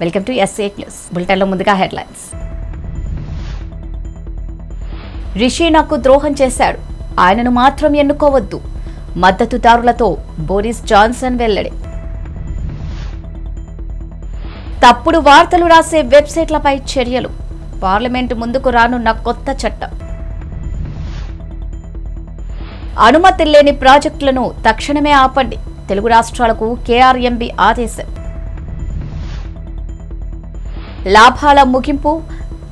Welcome to SA news బులెటిన్లో ముందుగా headlines Rishi నాకు ద్రోహం చేశాడు. ఆయనను మాత్రం ఎన్నుకోవద్దు. మద్దతుదారులతో బోరిస్ జాన్సన్ వెల్లడి. తప్పుడు వార్తలు రాసే వెబ్సైట్లపై చర్యలు. పార్లమెంటు ముందుకు రానున్న కొత్త చట్టం. అనుమతి లేని ప్రాజెక్టులను తక్షణమే ఆపండి. తెలుగు రాష్ట్రాలకు కేఆర్ఎంబి ఆదేశం. లాభాల ముగింపు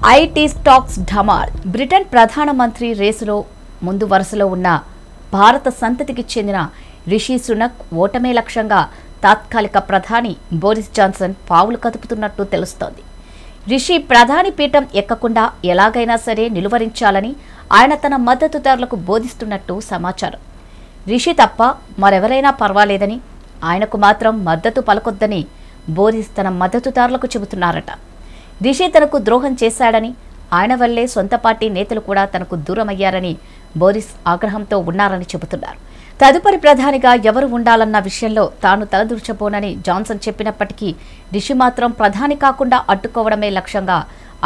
ఐటీ స్టాక్స్ ఢమాల్. బ్రిటన్ ప్రధానమంత్రి రేసులో ముందు వరుసలో ఉన్న భారత సంతతికి చెందిన రిషి సునక్ ఓటమే లక్ష్యంగా తాత్కాలిక ప్రధాని బోరిస్ జాన్సన్ పావులు కదుపుతున్నట్టు తెలుస్తోంది. రిషి ప్రధాని పీఠం ఎక్కకుండా ఎలాగైనా సరే నిలువరించాలని ఆయన తన మద్దతుదారులకు బోధిస్తున్నట్టు సమాచారం. రిషి తప్ప మరెవరైనా పర్వాలేదని ఆయనకు మాత్రం మద్దతు పలకొద్దని బోరిస్ తన మద్దతుదారులకు చెబుతున్నారట. దిషే తనకు ద్రోహం చేశాడని ఆయన వల్లే సొంత పార్టీ నేతలు కూడా తనకు దూరమయ్యారని బోరిస్ ఆగ్రహంతో ఉన్నారని చెబుతున్నారు. తదుపరి ప్రధానిగా ఎవరు ఉండాలన్న విషయంలో తాను తలదూర్చబోనని జాన్సన్ చెప్పినప్పటికీ రిషి మాత్రం ప్రధాని కాకుండా అడ్డుకోవడమే లక్ష్యంగా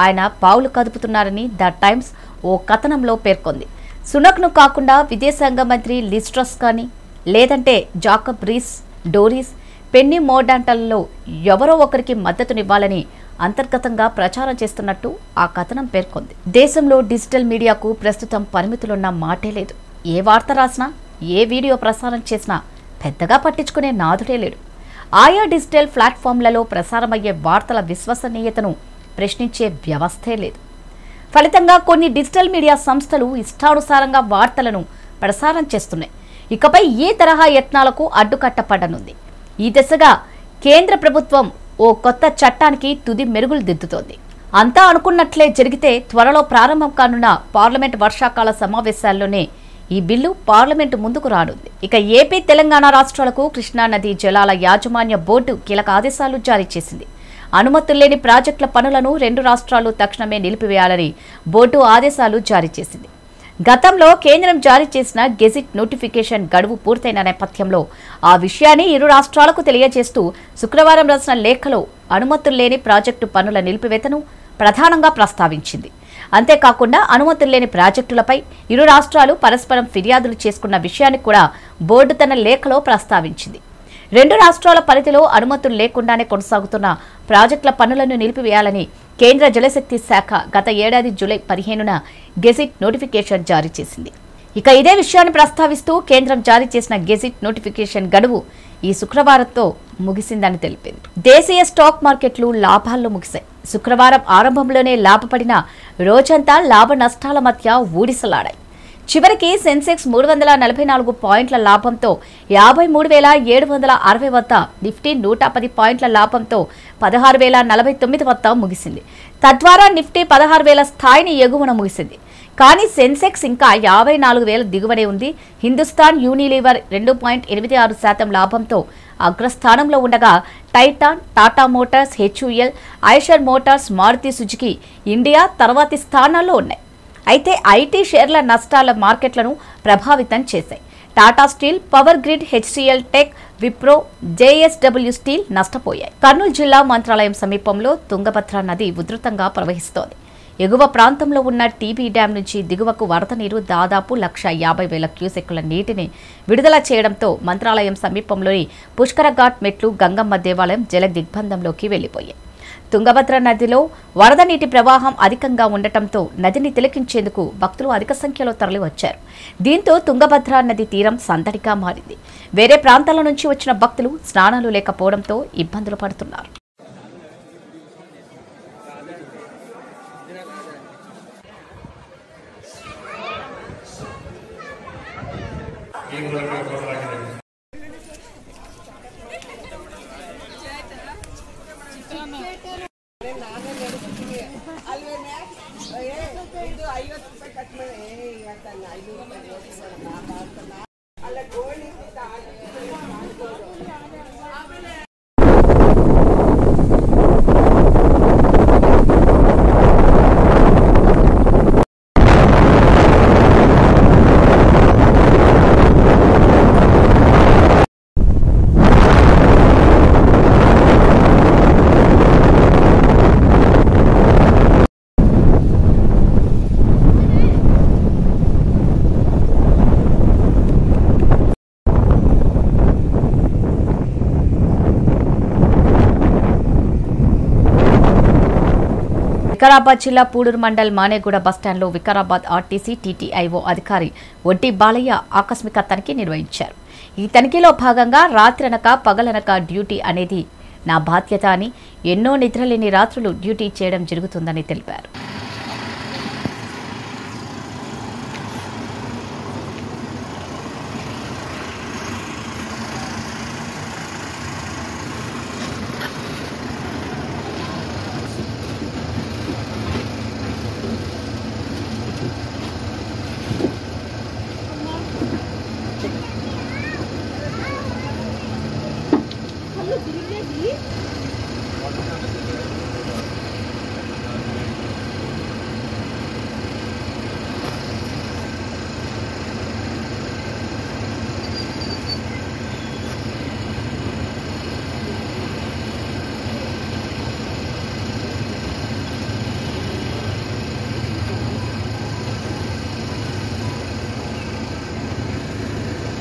ఆయన పావులు కదుపుతున్నారని ద టైమ్స్ ఓ కథనంలో పేర్కొంది. సునక్ను కాకుండా విదేశాంగ మంత్రి లిస్ట్రస్ కానీ లేదంటే జాకబ్ రీస్ డోరీస్ పెన్నీ మోడాంటల్లో ఎవరో ఒకరికి మద్దతునివ్వాలని అంతర్గతంగా ప్రచారం చేస్తున్నట్టు ఆ కథనం పేర్కొంది. దేశంలో డిజిటల్ మీడియాకు ప్రస్తుతం పరిమితులున్న మాటే లేదు. ఏ వార్త రాసినా ఏ వీడియో ప్రసారం చేసినా పెద్దగా పట్టించుకునే నాదుడే లేడు. ఆయా డిజిటల్ ప్లాట్ఫామ్లలో ప్రసారమయ్యే వార్తల విశ్వసనీయతను ప్రశ్నించే వ్యవస్థే లేదు. ఫలితంగా కొన్ని డిజిటల్ మీడియా సంస్థలు ఇష్టానుసారంగా వార్తలను ప్రసారం చేస్తున్నాయి. ఇకపై ఏ తరహా యత్నాలకు అడ్డుకట్టపడనుంది ఈ దిశగా కేంద్ర ప్రభుత్వం ఓ కొత్త చట్టానికి తుది మెరుగులు దిద్దుతోంది. అంతా అనుకున్నట్లే జరిగితే త్వరలో ప్రారంభం కానున్న పార్లమెంట్ వర్షాకాల సమావేశాల్లోనే ఈ బిల్లు పార్లమెంటు ముందుకు రానుంది. ఇక ఏపీ తెలంగాణ రాష్ట్రాలకు కృష్ణానది జలాల యాజమాన్య బోర్డు కీలక ఆదేశాలు జారీ చేసింది. అనుమతులు లేని ప్రాజెక్టుల పనులను రెండు రాష్ట్రాలు తక్షణమే నిలిపివేయాలని బోర్డు ఆదేశాలు జారీ చేసింది. గతంలో కేంద్రం జారీ చేసిన గెజిట్ నోటిఫికేషన్ గడువు పూర్తయిన నేపథ్యంలో ఆ విషయాన్ని ఇరు రాష్ట్రాలకు తెలియజేస్తూ శుక్రవారం రాసిన లేఖలో అనుమతులు లేని ప్రాజెక్టు పనుల నిలిపివేతను ప్రధానంగా ప్రస్తావించింది. అంతేకాకుండా అనుమతులు లేని ప్రాజెక్టులపై ఇరు రాష్ట్రాలు పరస్పరం ఫిర్యాదులు చేసుకున్న విషయాన్ని కూడా బోర్డు తన లేఖలో ప్రస్తావించింది. రెండు రాష్ట్రాల పరిధిలో అనుమతులు లేకుండానే కొనసాగుతున్న ప్రాజెక్టుల పనులను నిలిపివేయాలని కేంద్ర జలశక్తి శాఖ గత ఏడాది జూలై పదిహేనున గెజిట్ నోటిఫికేషన్ జారీ చేసింది. ఇక ఇదే విషయాన్ని ప్రస్తావిస్తూ కేంద్రం జారీ చేసిన గెజిట్ నోటిఫికేషన్ గడువు ఈ శుక్రవారంతో ముగిసిందని తెలిపింది. దేశీయ స్టాక్ మార్కెట్లు లాభాల్లో ముగిశాయి. శుక్రవారం ఆరంభంలోనే లాభపడిన రోజంతా లాభ నష్టాల మధ్య ఊడిసలాడాయి. చివరికి సెన్సెక్స్ మూడు వందల నలభై నాలుగు పాయింట్ల లాభంతో యాభై మూడు వేల ఏడు వందల అరవై వద్ద నిఫ్టీ నూట పది పాయింట్ల లాభంతో పదహారు వేల నలభై తొమ్మిది వద్ద ముగిసింది. తద్వారా నిఫ్టీ పదహారు వేల స్థాయిని ఎగువన ముగిసింది. కానీ సెన్సెక్స్ ఇంకా యాభై నాలుగు వేల దిగువనే ఉంది. హిందుస్థాన్ యూనిలీవర్ రెండు పాయింట్ ఎనిమిది ఆరు శాతం లాభంతో అగ్రస్థానంలో ఉండగా Titan Tata Motors HUL Eicher Motors Maruti Suzuki India తర్వాతి స్థానాల్లో ఉన్నాయి. అయితే ఐటీ షేర్ల నష్టాల మార్కెట్లను ప్రభావితం చేశాయి. Tata Steel Power Grid HCL Tech Wipro JSW Steel నష్టపోయాయి. Kurnool జిల్లా మంత్రాలయం సమీపంలో తుంగభద్ర నది ఉధృతంగా ప్రవహిస్తోంది. ఎగువ ప్రాంతంలో ఉన్న టీబీ డ్యాం నుంచి దిగువకు వరద నీరు దాదాపు లక్ష యాభై వేల క్యూసెక్కుల నీటిని విడుదల చేయడంతో మంత్రాలయం సమీపంలోని పుష్కర ఘాట్ మెట్లు గంగమ్మ దేవాలయం జల దిగ్బంధంలోకి వెళ్ళిపోయాయి తుంగభద్ర నదిలో వరద నీటి ప్రవాహం అధికంగా ఉండటంతో నదిని తిలకించేందుకు భక్తులు అధిక సంఖ్యలో తరలివచ్చారు. దీంతో తుంగభద్ర నది తీరం సందడిగా మారింది. వేరే ప్రాంతాల నుంచి వచ్చిన భక్తులు స్నానాలు లేకపోవడంతో ఇబ్బందులు పడుతున్నారు. 给你拿 వికారాబాద్ జిల్లా పూడూరు మండల్ మానేగూడ బస్టాండ్లో వికారాబాద్ ఆర్టీసీ టీటీఐఓ అధికారి ఒడ్డి బాలయ్య ఆకస్మిక తనిఖీ నిర్వహించారు. ఈ తనిఖీలో భాగంగా రాత్రనక పగలనక డ్యూటీ అనేది నా బాధ్యత అని ఎన్నో నిద్రలేని రాత్రులు డ్యూటీ చేయడం జరుగుతుందని తెలిపారు.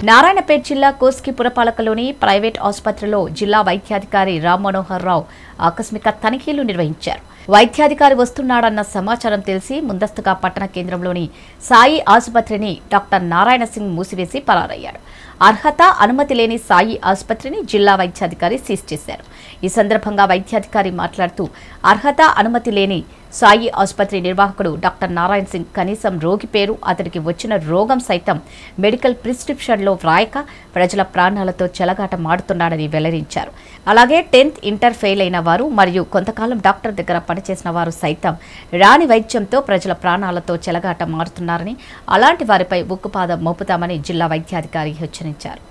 నారాయణపేట జిల్లా కోస్కి పురపాలకలోని ప్రైవేట్ ఆసుపత్రిలో జిల్లా వైద్యాధికారి రామ్ మనోహర్ రావు ఆకస్మిక తనిఖీలు నిర్వహించారు. వైద్యాధికారి వస్తున్నాడన్న సమాచారం తెలిసి ముందస్తుగా పట్టణ కేంద్రంలోని సాయి ఆసుపత్రిని డాక్టర్ నారాయణ సింగ్ మూసివేసి పరారయ్యాడు. అర్హత అనుమతి లేని సాయి ఆసుపత్రిని జిల్లా వైద్యాధికారి సీజ్ చేశారు. ఈ సందర్భంగా వైద్యాధికారి మాట్లాడుతూ అర్హత అనుమతి లేని సాయి ఆసుపత్రి నిర్వాహకుడు డాక్టర్ నారాయణ సింగ్ కనీసం రోగి పేరు అతడికి వచ్చిన రోగం సైతం మెడికల్ ప్రిస్క్రిప్షన్లో వ్రాయక ప్రజల ప్రాణాలతో చెలగాట మాడుతున్నాడని వెల్లడించారు. అలాగే టెన్త్ ఇంటర్ ఫెయిల్ అయిన వారు మరియు కొంతకాలం డాక్టర్ దగ్గర పనిచేసిన వారు సైతం రాణి వైద్యంతో ప్రజల ప్రాణాలతో చెలగాట మారుతున్నారని అలాంటి వారిపై ఉక్కుపాదం మోపుతామని జిల్లా వైద్యాధికారి హెచ్చరించారు.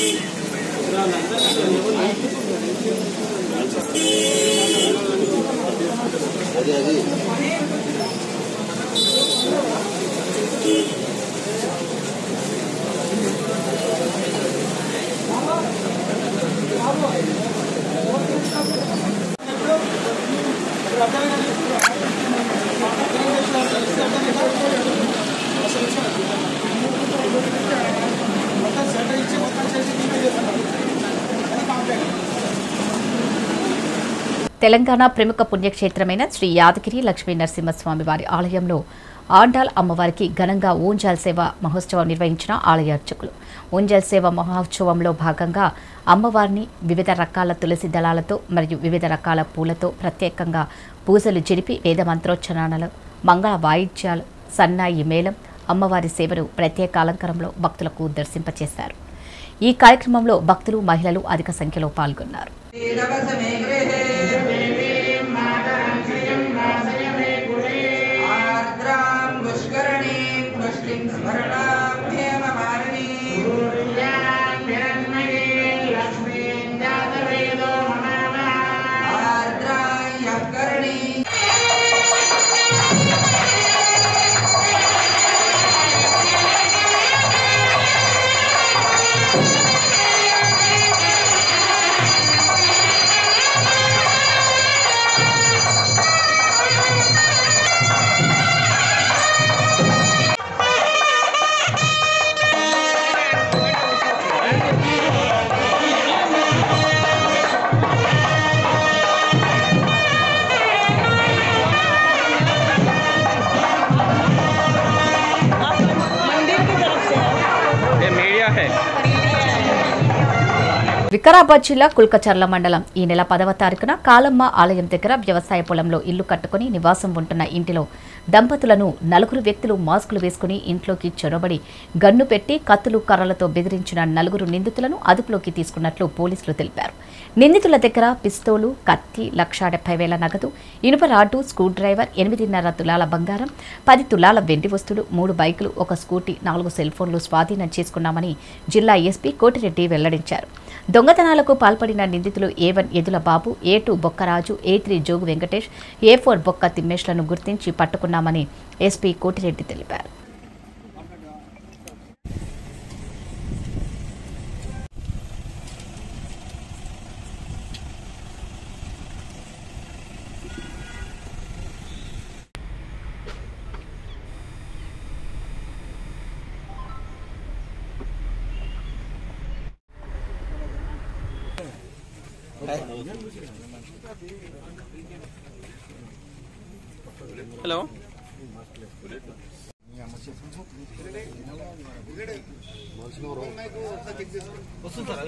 తొందరపడకండి తెలంగాణ ప్రముఖ పుణ్యక్షేత్రమైన శ్రీ యాదగిరి లక్ష్మీ నరసింహస్వామి వారి ఆలయంలో ఆండాల్ అమ్మవారికి ఘనంగా ఊంజాల్ సేవ మహోత్సవం నిర్వహించిన ఆలయ అర్చకులు. ఊంజాల్ సేవ మహోత్సవంలో భాగంగా అమ్మవారిని వివిధ రకాల తులసి దళాలతో మరియు వివిధ రకాల పూలతో ప్రత్యేకంగా పూజలు జరిపి వేద మంత్రోచ్చరణలు మంగళ వాయిద్యాలు సన్నాయి మేళం అమ్మవారి సేవను ప్రత్యేక అలంకారంలో భక్తులకు దర్శింపచేశారు. ఈ కార్యక్రమంలో భక్తులు మహిళలు అధిక సంఖ్యలో పాల్గొన్నారు. వికారాబాద్ జిల్లా కుల్కచర్ల మండలం. ఈ నెల పదవ తారీఖున కాలమ్మ ఆలయం దగ్గర వ్యవసాయ పొలంలో ఇల్లు కట్టుకుని నివాసం ఉంటున్న ఇంటిలో దంపతులను నలుగురు వ్యక్తులు మాస్కులు వేసుకుని ఇంట్లోకి చొరబడి గన్ను పెట్టి కత్తులు కర్రలతో బెదిరించిన నలుగురు నిందితులను అదుపులోకి తీసుకున్నట్లు పోలీసులు తెలిపారు. నిందితుల దగ్గర పిస్తోలు కత్తి లక్షా డెబ్బై వేల నగదు ఇనుప రాడ్డు స్క్రూ డ్రైవర్ ఎనిమిదిన్నర తులాల బంగారం పది తులాల వెండి వస్తువులు మూడు బైకులు ఒక స్కూటీ నాలుగు సెల్ ఫోన్లు స్వాధీనం చేసుకున్నామని జిల్లా ఎస్పీ కోటిరెడ్డి వెల్లడించారు. దొంగతనాలకు పాల్పడిన నిందితులు A one Edula Babu A two Bokkaraju A three Jogu Venkatesh A four Bokka తిమ్మేష్లను గుర్తించి పట్టుకున్నామని ఎస్పీ కోటిరెడ్డి తెలిపారు. హలో వస్తుంది సార్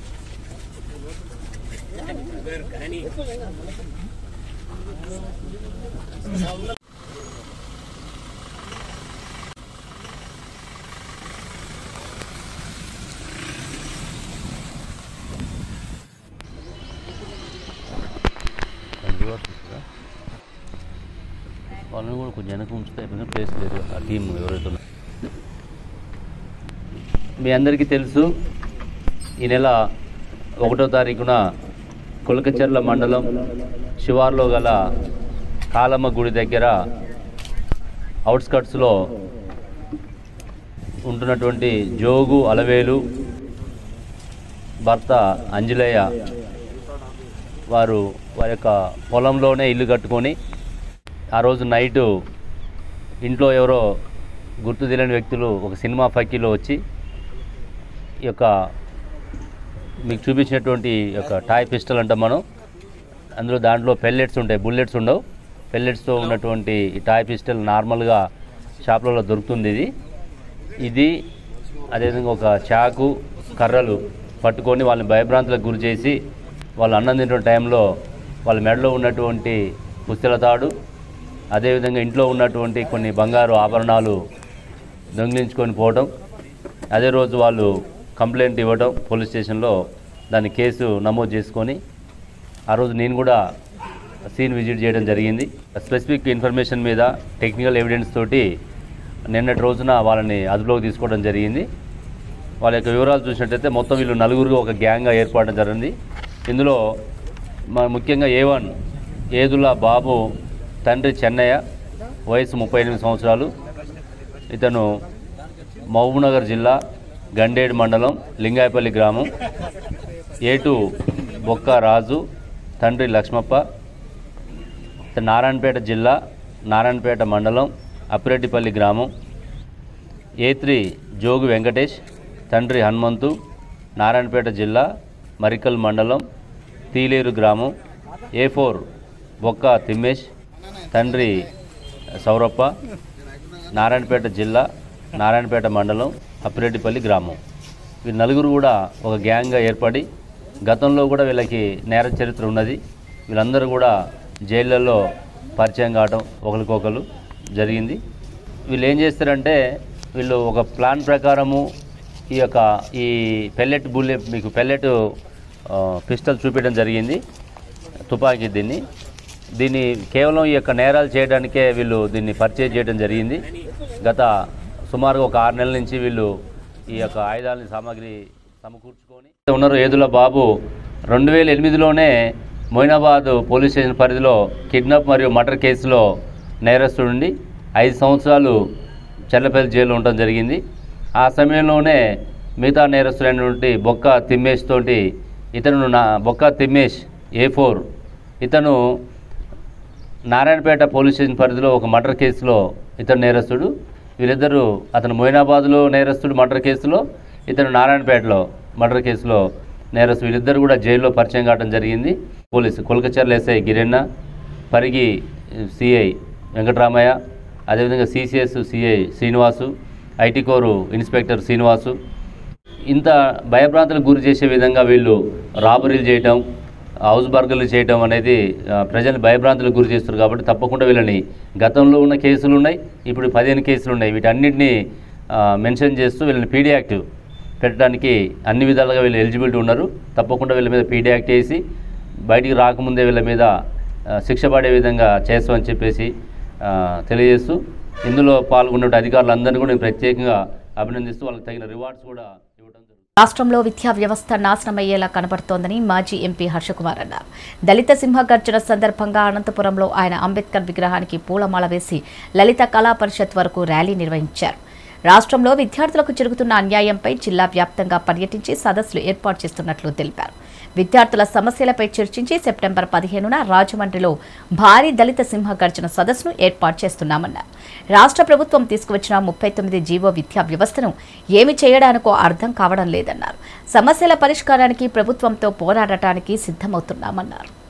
కానీ. వాళ్ళని కూడా కొంచెం వెనక ఉంచితే అయిపోయింది. ప్లేస్ లేదు. ఆ టీం ఎవరైతే మీ అందరికీ తెలుసు ఈ నెల ఒకటో తారీఖున కొలకచెర్ల మండలం శివార్లో గల కాలమ్మ గుడి దగ్గర అవుట్స్కట్స్లో ఉంటున్నటువంటి జోగు అలవేలు భర్త అంజలేయ వారు వారి యొక్క పొలంలోనే ఇల్లు కట్టుకొని ఆ రోజు నైటు ఇంట్లో ఎవరో గుర్తు తెలియని వ్యక్తులు ఒక సినిమా ఫక్కీలో వచ్చి ఈ యొక్క మీకు చూపించినటువంటి ఒక యొక్క టాయ్ పిస్టల్ అంటాం మనం. అందులో దాంట్లో పెల్లెట్స్ ఉంటాయి బుల్లెట్స్ ఉండవు. పెల్లెట్స్తో ఉన్నటువంటి ఈ టాయ్ పిస్టల్ నార్మల్గా షాప్లలో దొరుకుతుంది ఇది. ఇది అదేవిధంగా ఒక చాకు కర్రలు పట్టుకొని వాళ్ళని భయభ్రాంతులకు గురి చేసి వాళ్ళు అన్నం తింటున్న టైంలో వాళ్ళ మెడలో ఉన్నటువంటి పుస్తల తాడు అదేవిధంగా ఇంట్లో ఉన్నటువంటి కొన్ని బంగారు ఆభరణాలు దొంగిలించుకొని పోవటం. అదే రోజు వాళ్ళు కంప్లైంట్ ఇవ్వడం పోలీస్ స్టేషన్లో దాని కేసు నమోదు చేసుకొని ఆ రోజు నేను కూడా సీన్ విజిట్ చేయడం జరిగింది. స్పెసిఫిక్ ఇన్ఫర్మేషన్ మీద టెక్నికల్ ఎవిడెన్స్ తోటి నిన్నటి రోజున వాళ్ళని అదుపులోకి తీసుకోవడం జరిగింది. వాళ్ళ యొక్క వివరాలు చూసినట్టయితే మొత్తం వీళ్ళు నలుగురు ఒక గ్యాంగ్గా ఏర్పడడం జరిగింది. ఇందులో ముఖ్యంగా ఏ వన్ ఏదుల్లా బాబు తండ్రి చెన్నయ్య వయసు ముప్పై ఎనిమిది సంవత్సరాలు. ఇతను మహబూబ్నగర్ జిల్లా గండేడు మండలం లింగాయపల్లి గ్రామం. ఏటు బొక్క రాజు తండ్రి లక్ష్మప్ప నారాయణపేట జిల్లా నారాయణపేట మండలం అప్పిరెడ్డిపల్లి గ్రామం. ఏ త్రీ జోగు వెంకటేష్ తండ్రి హనుమంతు నారాయణపేట జిల్లా మరికల్ మండలం తీలేరు గ్రామం. ఏ ఫోర్ బొక్క తిమ్మేష్ తండ్రి సౌరప్ప నారాయణపేట జిల్లా నారాయణపేట మండలం. అప్పిరెడ్డిపల్లి గ్రామం. వీరు నలుగురు కూడా ఒక గ్యాంగ్గా ఏర్పడి గతంలో కూడా వీళ్ళకి నేర చరిత్ర ఉన్నది. వీళ్ళందరూ కూడా జైళ్ళల్లో పరిచయం కావడం ఒకరికొకరు జరిగింది. వీళ్ళు ఏం చేస్తారంటే వీళ్ళు ఒక ప్లాన్ ప్రకారము ఈ యొక్క ఈ పెల్లెట్ బుల్లెట్ మీకు పెల్లెట్ పిస్టల్ చూపించడం జరిగింది. తుపాకీ దీన్ని. దీన్ని కేవలం ఈ యొక్క నేరాలు చేయడానికే వీళ్ళు దీన్ని పర్చేజ్ చేయడం జరిగింది. గత సుమారుగా ఒక ఆరు నెలల నుంచి వీళ్ళు ఈ యొక్క ఆయుధాలని సామాగ్రి సమకూర్చుకొని ఉన్నారు. ఏదుల బాబు రెండు వేల ఎనిమిదిలోనే మొయినాబాద్ పోలీస్ స్టేషన్ పరిధిలో కిడ్నాప్ మరియు మర్డర్ కేసులో నేరస్తుడుండి ఐదు సంవత్సరాలు చెల్లపల్లి జైల్లో ఉండడం జరిగింది. ఆ సమయంలోనే మిగతా నేరస్తులైనటువంటి బొక్క తిమ్మేష్ తోటి ఇతను నా బొక్క తిమ్మేష్ ఏ ఫోర్ ఇతను నారాయణపేట పోలీస్ స్టేషన్ పరిధిలో ఒక మర్డర్ కేసులో ఇతను నేరస్తుడు. వీళ్ళిద్దరూ అతను మొయినాబాద్లో నేరస్తుడు మర్డర్ కేసులో ఇతను నారాయణపేటలో మర్డర్ కేసులో నేరస్తు వీళ్ళిద్దరు కూడా జైల్లో పరిచయం కావడం జరిగింది. Police Kolakacharla SI Giranna Parigi CI Venkataramaiah అదేవిధంగా CCS CI Srinivasu IT core inspector Srinivasu. ఇంత భయభ్రాంతులకు గురి చేసే విధంగా వీళ్ళు రాబరీలు చేయటం హౌస్ బర్గర్లు చేయటం అనేది ప్రజలు ప్రజల్ని భయభ్రాంతులకు గురి చేస్తారు కాబట్టి తప్పకుండా వీళ్ళని గతంలో ఉన్న కేసులు ఉన్నాయి ఇప్పుడు పదిహేను కేసులు ఉన్నాయి. వీటన్నిటిని మెన్షన్ చేస్తూ వీళ్ళని పీడీ యాక్ట్ పెట్టడానికి అన్ని విధాలుగా వీళ్ళు ఎలిజిబిలిటీ ఉన్నారు. తప్పకుండా వీళ్ళ మీద పీడీ యాక్ట్ వేసి బయటికి రాకముందే వీళ్ళ మీద శిక్ష పడే విధంగా చేస్తామని చెప్పేసి తెలియజేస్తూ ఇందులో పాల్గొన్న అధికారులందరినీ కూడా నేను ప్రత్యేకంగా అభినందిస్తూ వాళ్ళకి తగిన రివార్డ్స్ కూడా రాష్ట్రంలో విద్యా వ్యవస్థ నాశనమయ్యేలా కనబడుతోందని మాజీ ఎంపీ హర్షకుమార్ అన్నారు. దళిత సింహగర్జన సందర్భంగా అనంతపురంలో ఆయన అంబేద్కర్ విగ్రహానికి పూలమాల వేసి లలిత కళా పరిషత్ వరకు ర్యాలీ నిర్వహించారు. రాష్ట్రంలో విద్యార్థులకు జరుగుతున్న అన్యాయంపై జిల్లా వ్యాప్తంగా పర్యటించి సదస్సులు ఏర్పాటు చేస్తున్నట్లు తెలిపారు. విద్యార్థుల సమస్యలపై చర్చించి సెప్టెంబర్ పదిహేనున రాజమండ్రిలో భారీ దళిత సింహ గర్జన సదస్సును ఏర్పాటు చేస్తున్నామన్నారు. రాష్ట్ర ప్రభుత్వం తీసుకువచ్చిన ముప్పై తొమ్మిది జీవో విద్యా వ్యవస్థను ఏమి చేయడానికో అర్థం కావడం లేదన్నారు. సమస్యల పరిష్కారానికి ప్రభుత్వంతో పోరాడటానికి సిద్ధమవుతున్నామన్నారు.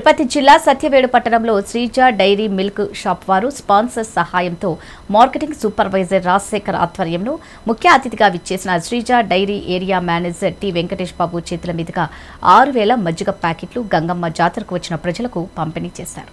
తిరుపతి జిల్లా సత్యవేడు పట్టణంలో శ్రీజ డైరీ మిల్క్ షాప్ వారు స్పాన్సర్ సహాయంతో మార్కెటింగ్ సూపర్వైజర్ రాజశేఖర్ ఆధ్వర్యంలో ముఖ్య అతిథిగా విచ్చేసిన Sreeja dairy area manager T Venkatesh Babu చేతుల మీదుగా ఆరు వేల మజ్జిగ ప్యాకెట్లు గంగమ్మ జాతరకు వచ్చిన ప్రజలకు పంపిణీ చేశారు.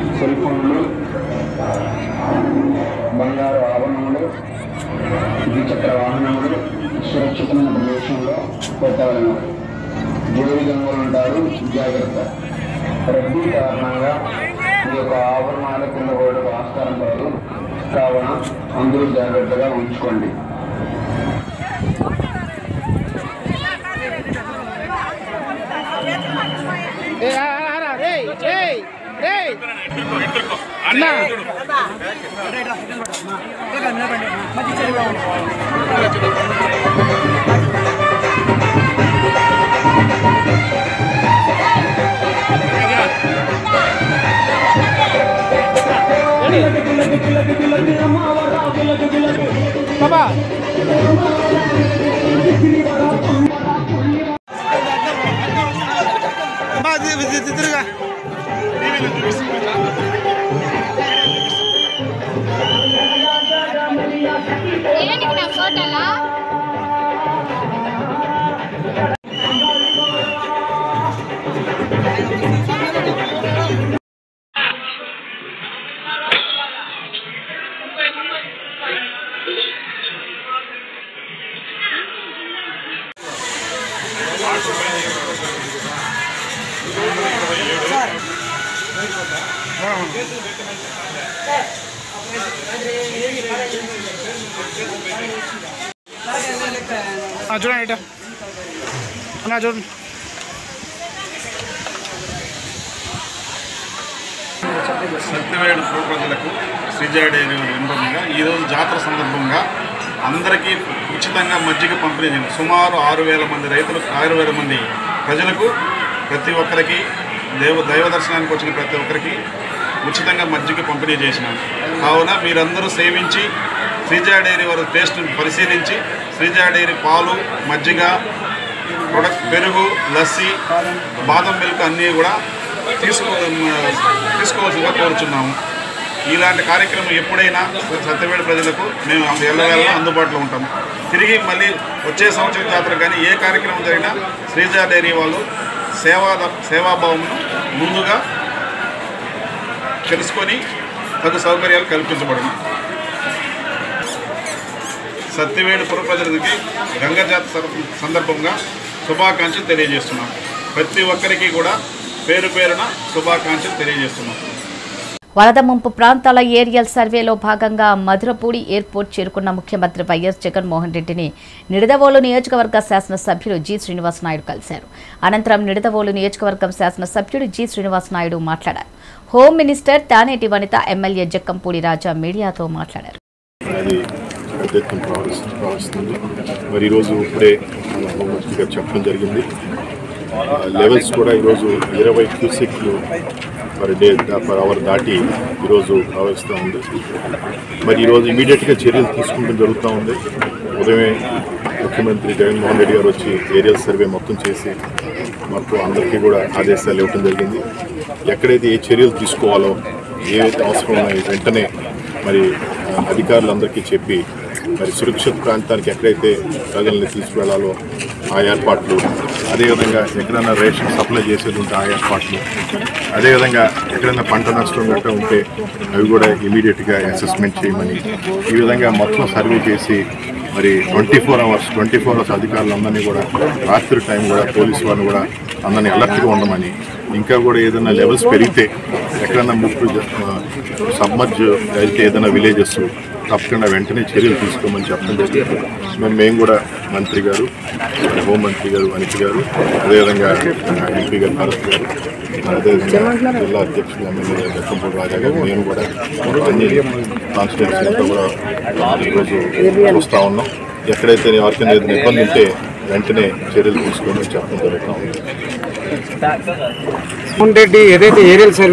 సెల్ ఫోన్లు బంగారు ఆభరణములు ద్విచక్ర వాహనములు సురక్షితమైన ప్రదేశంలో పెట్టవలను. జోడి దొంగలు ఉంటారు. జాగ్రత్త. రద్దీ కారణంగా ఈ యొక్క ఆభరణాల కింద కూడా ఆస్కారం పడదు. కావున అందరూ జాగ్రత్తగా ఉంచుకోండి. ఏంటి చూడండి ఇట అన్నా చూడండి సత్యవేడు ప్రజలకు శ్రీజాడి వినపంగా ఈరోజు జాతర సందర్భంగా అందరికీ ఉచితంగా మజ్జిగ పంపిణీ సుమారు ఆరు వేల మంది రైతులు ఆరు వేల మంది ప్రజలకు ప్రతి ఒక్కరికి దేవ దైవ దర్శనానికి వచ్చిన ప్రతి ఒక్కరికి ఉచితంగా మజ్జిగ పంపిణీ చేసినాం. కావున మీరందరూ సేవించి శ్రీజా డైరీ వారి టేస్ట్ పరిశీలించి శ్రీజా డైరీ పాలు మజ్జిగ ప్రొడక్ట్ పెరుగు లస్సీ బాదం మిల్క్ అన్నీ కూడా తీసుకో తీసుకోవాల్సిందిగా కోరుచున్నాము. ఇలాంటి కార్యక్రమం ఎప్పుడైనా సత్యవేడి ప్రజలకు మేము ఎల్లవేళ అందుబాటులో ఉంటాము. తిరిగి మళ్ళీ వచ్చే సంవత్సరం జాతర కానీ ఏ కార్యక్రమం జరిగినా శ్రీజా డైరీ వాళ్ళు సేవా సేవాభావంను ముందుగా తెలుసుకొని తగు సౌకర్యాలు కల్పించబడను. సత్యవేడు పురప్రజలకి గంగజాత సందర్భంగా శుభాకాంక్షలు తెలియజేస్తున్నాం. ప్రతి ఒక్కరికి కూడా పేరు పేరున శుభాకాంక్షలు తెలియజేస్తున్నాం. వరద ముంపు ప్రాంతాల ఏరియల్ సర్వేలో భాగంగా మధురపూడి ఎయిర్పోర్ట్ చేరుకున్న ముఖ్యమంత్రి వైఎస్ జగన్మోహన్ రెడ్డిని నిడదవోలు నియోజకవర్గ శాసనసభ్యులు జి శ్రీనివాస్ నాయుడు కలిశారు. అనంతరం నిడదవోలు నియోజకవర్గం శాసనసభ్యుడు జి శ్రీనివాస్ నాయుడు మాట్లాడారు. Home minister Taneti Vanitha MLA Jakkampudi Raja మీడియాతో మాట్లాడారు. పెద్ద ఎత్తున ప్రవహిస్తుంది మరి ఈరోజు ఇప్పుడే మన హోంమంత్రి గారు చెప్పడం జరిగింది. లెవెల్స్ కూడా ఈరోజు ఇరవై క్యూసెక్లు పర్ డే పర్ అవర్ దాటి ఈరోజు ప్రవహిస్తూ ఉంది. మరి ఈరోజు ఇమీడియట్గా చర్యలు తీసుకుంటూ జరుగుతూ ఉంది. ఉదయమే ముఖ్యమంత్రి జగన్మోహన్ రెడ్డి గారు వచ్చి ఏరియల్ సర్వే మొత్తం చేసి మొత్తం అందరికీ కూడా ఆదేశాలు ఇవ్వడం జరిగింది. ఎక్కడైతే ఏ చర్యలు తీసుకోవాలో ఏవైతే అవసరం ఉన్నాయో వెంటనే మరి అధికారులందరికీ చెప్పి మరి సురక్షిత ప్రాంతానికి ఎక్కడైతే ప్రజల్ని తీసుకువెళ్ళాలో ఆ ఏర్పాట్లు అదేవిధంగా ఎక్కడైనా రేషన్ సప్లై చేసేది ఉంటే ఆ ఏర్పాట్లు అదేవిధంగా ఎక్కడైనా పంట నష్టం గట్రా ఉంటే అవి కూడా ఇమీడియట్గా అసెస్మెంట్ చేయమని ఈ విధంగా మొత్తం సర్వే చేసి మరి twenty four hours twenty four hours అధికారులందరినీ కూడా రాత్రి టైం కూడా పోలీసు వారిని కూడా అందరినీ అలర్ట్గా ఉండమని ఇంకా కూడా ఏదైనా లెవెల్స్ పెరిగితే ఎక్కడైనా ముప్పు సబ్మర్జ్ అయితే ఏదైనా విలేజెస్ తప్పకుండా వెంటనే చర్యలు తీసుకోమని చెప్పడం జరిగింది. మేము మేము కూడా మంత్రి గారు హోంమంత్రి గారు అనిత గారు అదేవిధంగా ఎంపీ గారు భరత్ గారు అదేవిధంగా జిల్లా అధ్యక్షులు ఎమ్మెల్యే దక్కంపూడి రాజా గారు మేము కూడా అన్ని కాన్స్టిట్యున్సీలతో కూడా ఈరోజు చూస్తూ ఉన్నాం. ఎక్కడైతే ఎవరికైనా ఏదైనా ఇబ్బంది ఉంటే వెంటనే చర్యలు తీసుకోమని చెప్పడం జరుగుతూ ఉంది.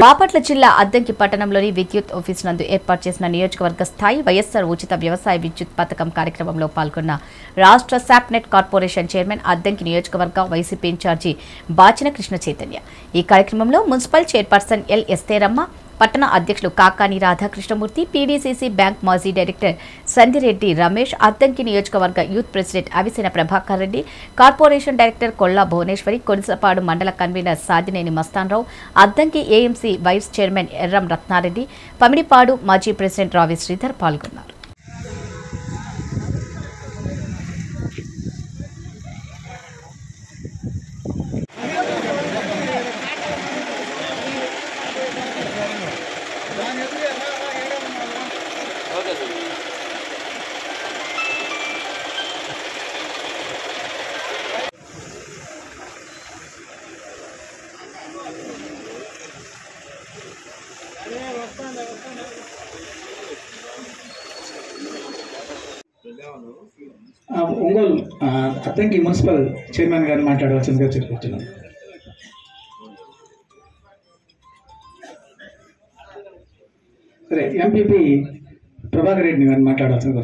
బాపట్ల జిల్లా అద్దంకి పట్టణంలోని విద్యుత్ ఆఫీస్ నందు ఏర్పాటు చేసిన నియోజకవర్గ స్థాయి వైఎస్సార్ ఉచిత వ్యవసాయ విద్యుత్ పథకం కార్యక్రమంలో పాల్గొన్న రాష్ట్ర శాప్నెట్ కార్పొరేషన్ చైర్మన్ అద్దంకి నియోజకవర్గ వైసీపీ ఇన్ఛార్జి బాచిన కృష్ణ చైతన్య. ఈ కార్యక్రమంలో మున్సిపల్ చైర్పర్సన్ ఎల్ ఎస్తేరమ్మ పట్టణ అధ్యక్షులు కాకాని రాధాకృష్ణమూర్తి పీడీసీసీ బ్యాంక్ మాజీ డైరెక్టర్ సంధిరెడ్డి రమేష్ అద్దంకి నియోజకవర్గ youth president Avisena Prabhakar Reddy corporation director Kolla Bhuvaneswari Konisapadu మండల convener Sadineni Mastanrao Addanki AMC vice chairman Erram Ratnareddy Pamidipadu మాజీ ప్రెసిడెంట్ రావి శ్రీధర్ పాల్గొన్నారు ఆ, ఒంగోలు ఆ, అద్దంకి మున్సిపల్ చైర్మన్ గారిని మాట్లాడవలసిందిగా చెప్పుకుంటున్నాను. సరే ఎంపీపీ ప్రభాకర్ రెడ్డి గారిని మాట్లాడవలసిందిగా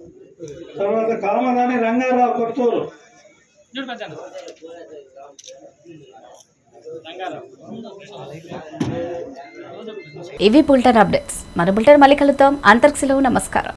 తర్వాత కామదాని రంగారావు కొత్తూరు. ఇవి బుల్టన్ అప్డేట్స్. మన బుల్టన్ మళ్ళీ కలుద్దాం. అంతర్క్సిలో నమస్కారం.